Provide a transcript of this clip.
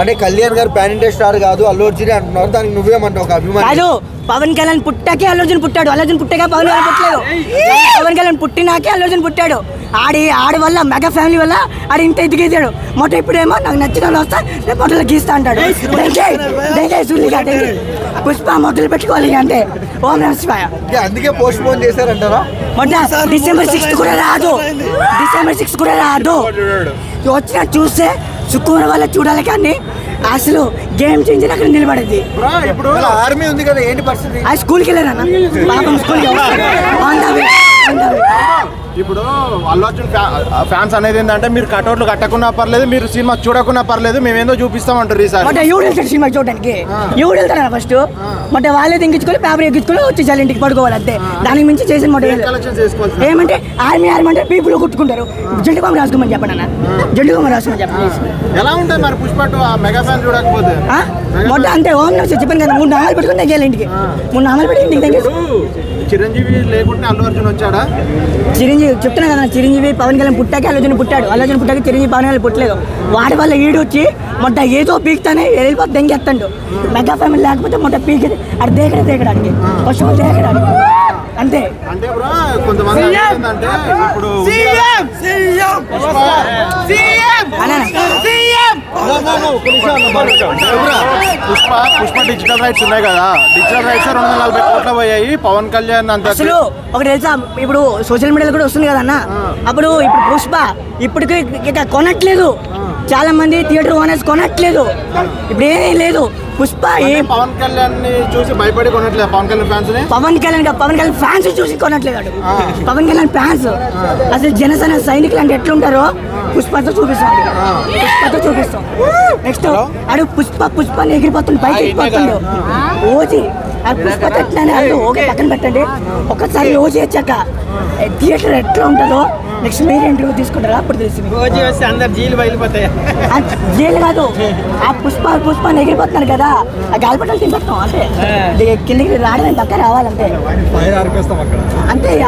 అంటే కళ్యాణ్ గారు pan India star కాదు అల్లు అర్జున్ అంటున్నారు. దానికి నువ్వేమంటావు ఒక అభిమాని? కాదు పవన్ కళ్యాణ్ పుట్టాకే అల్లు అర్జున్ పుట్టాడు. అల్లు అర్జున్ పుట్టాక పవన్ కళ్యాణ్ పుట్టలేదు. పవన్ కళ్యాణ్ పుట్టినాకే అల్లు అర్జున్ పుట్టాడు. ఆడి ఆడి వల్ల మెగా ఫ్యామిలీ వల్ల ఆడి ఇంత ఎదిగేసాడు మొట్ట ఇప్పుడేమో నాకు నచ్చిన వాళ్ళు వస్తా నేను మొట్టలు గీస్తా అంటాడు. పుష్ప మొట్టలు పెట్టుకోవాలి అంతే ఓం నమ శివాయ. అంటే అందుకే పోస్ట్ పోన్ చేశారంటారా? మొట్ట డిసెంబర్ సిక్స్త్ కూడా రాదు. డిసెంబర్ సిక్స్త్ కూడా రాదు. వచ్చిన చూస్తే శుక్రవారం వల్ల చూడాలి కానీ అసలు గేమ్ చేంజర్ అక్కడ నిలబడేది. బ్రో, ఇప్పుడు ఆర్మీ ఉంది కదా ఏంటి పరిస్థితి? ఆ స్కూల్కి వెళ్ళారన్న పాపం స్కూల్కి ఇప్పుడు అల్లు అర్జున్ ఫ్యా- ఫ్యాన్స్ అనేది ఏంటంటే మీరు కటౌట్లు కట్టకున్నా పర్లేదు మీరు సినిమా చూడకున్నా పర్లేదు మేము ఏందో చూపిస్తామంటారు ఈసారి. మొట్ట ఎవడు వెళ్తాడు సినిమా చూడడానికి ఎవడు వెళ్తాడు ఫస్ట్ మొట్ట వాళ్ళే దింగించుకొని పేపర్ ఎక్కించుకొని వచ్చి చాలా ఇంటికి పడుకోవాలి అంతే. దానికి మించి చేసిన మొట్ట ఏమంటే ఆర్మీ ఆర్మీ అంటే పీపుల్ కొట్టుకుంటారు. జెండు కొమ్మ రాసుకోమని చెప్పండి అన్న. జెండు కొమ్మ రాసుకోమని చెప్పండి. ఎలా ఉంటుంది మరి పుష్ప మెగా ఫ్యాన్ చూడకపోతే? మొట్ట అంతే ఓం చెప్పాను కదా మూడు నామాలు పెట్టుకుని దగ్గర ఇంటికి. మూడు నామాలు పెట్టి ఇంటికి చిరంజీవి లేకుంటే అల్లు అర్జున్ వచ్చాడా? చిరంజీవి చెప్తున్నా కదా చిరంజీవి పవన్ కళ్యాణ్ పుట్టాక అల్లర్జున్ పుట్టాడు. అల్లర్జున్ పుట్టాక చిరంజీవి పవన్ కళ్యాణ్ పుట్టలేదు. వాడి వల్ల ఈడు వచ్చి మొట్ట ఏదో పీక్తానే వెళ్ళిపోతే దెంగెత్తండు మెగా ఫ్యామిలీ లేకపోతే మొట్ట పీకి అది దేకడే దేకడానికి? ఫస్ట్ దేకడానికి. అంతే. అంటే బ్రో కొంతమంది ఏంటంటే ఇప్పుడు అన్నా పుష్ప పుష్ప డిజిటల్ రైట్స్ ఉన్నాయి కదా. డిజిటల్ రైట్స్ రెండు వందల నలభై కోట్ల పోయాయి. పవన్ కళ్యాణ్ అంత అసలు ఒకటి తెలుసా? ఇప్పుడు సోషల్ మీడియాలో కూడా వస్తుంది కదా అన్న అప్పుడు ఇప్పుడు పుష్ప ఇప్పటికి ఇక కొనట్లేదు. చాలా మంది థియేటర్ ఓనర్స్ కొనట్లేదు. ఇప్పుడు ఏమీ లేదు. పుష్ప ఏం పవన్ కళ్యాణ్ చూసి భయపడి కొనట్లేదు? పవన్ కళ్యాణ్ ఫ్యాన్స్ పవన్ కళ్యాణ్ పవన్ కళ్యాణ్ ఫ్యాన్స్ చూసి కొనట్లేదు. పవన్ కళ్యాణ్ ఫ్యాన్స్. అసలు జనసేన సైనికులు అంటే ఎట్లుంటారో పుష్పతో చూపిస్తాం. పుష్పతో చూపిస్తాం. నెక్స్ట్ అడు పుష్ప పుష్ప ఎగిరిపోతుంది పైకి ఎగిరిపోతుండు ఓజీ. పుష్ప అది ఓకే. పక్కన పెట్టండి. ఒకసారి ఓజీ వచ్చాక థియేటర్ ఎట్లా ఉంటుందో నెక్స్ట్ మీరు ఇంటర్వ్యూ తీసుకుంటారా? అప్పుడు తెలిసింది. రోజు వస్తే అందరు జీలు బయలుపోతాయి. జైలు కాదు. ఆ పుష్ప పుష్ప ఎగిరిపోతున్నారు కదా. ఆ గాలిపటాలు తింపెడతాం అంటే కిందికి రావడానికి పక్క రావాలంటే అంతే ఇక.